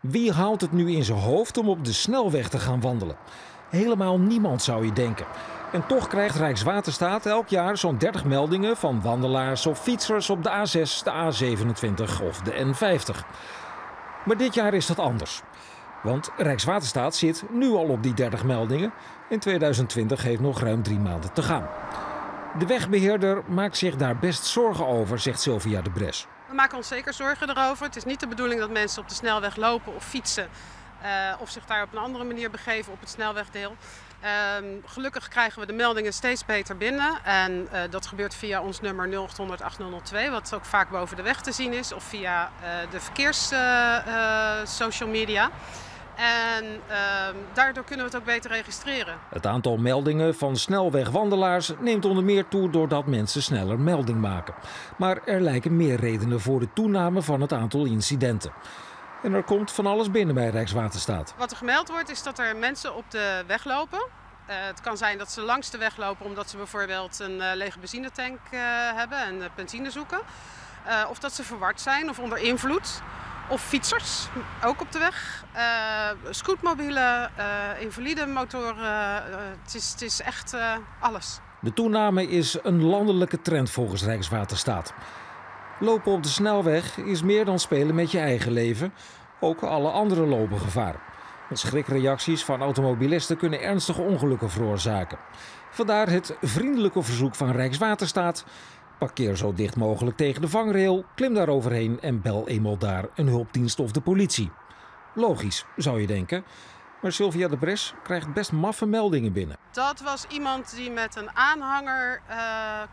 Wie haalt het nu in zijn hoofd om op de snelweg te gaan wandelen? Helemaal niemand zou je denken. En toch krijgt Rijkswaterstaat elk jaar zo'n 30 meldingen van wandelaars of fietsers op de A6, de A27 of de N50. Maar dit jaar is dat anders. Want Rijkswaterstaat zit nu al op die 30 meldingen. In 2020 heeft nog ruim drie maanden te gaan. De wegbeheerder maakt zich daar best zorgen over, zegt Sylvia de Bres. We maken ons zeker zorgen erover. Het is niet de bedoeling dat mensen op de snelweg lopen of fietsen. Uh, of zich daar op een andere manier begeven op het snelwegdeel. Uh, gelukkig krijgen we de meldingen steeds beter binnen. En uh, dat gebeurt via ons nummer 0800 8002, wat ook vaak boven de weg te zien is. Of via de verkeers social media. En uh, daardoor kunnen we het ook beter registreren. Het aantal meldingen van snelwegwandelaars neemt onder meer toe doordat mensen sneller melding maken. Maar er lijken meer redenen voor de toename van het aantal incidenten. En er komt van alles binnen bij Rijkswaterstaat. Wat er gemeld wordt is dat er mensen op de weg lopen. Uh, het kan zijn dat ze langs de weg lopen omdat ze bijvoorbeeld een uh, lege benzinetank uh, hebben en benzine zoeken. of dat ze verward zijn of onder invloed. Of fietsers, ook op de weg. Uh, scootmobielen, uh, invalide motoren. Uh, het, is, het is echt alles. De toename is een landelijke trend volgens Rijkswaterstaat. Lopen op de snelweg is meer dan spelen met je eigen leven. Ook alle anderen lopen gevaar. Schrikreacties van automobilisten kunnen ernstige ongelukken veroorzaken. Vandaar het vriendelijke verzoek van Rijkswaterstaat Parkeer zo dicht mogelijk tegen de vangrail, klim daar overheen en bel eenmaal daar een hulpdienst of de politie. Logisch, zou je denken. Maar Sylvia de Bres krijgt best maffe meldingen binnen. Dat was iemand die met een aanhanger uh,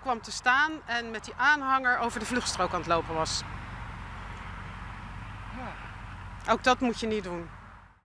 kwam te staan en met die aanhanger over de vluchtstrook aan het lopen was. Ja. Ook dat moet je niet doen.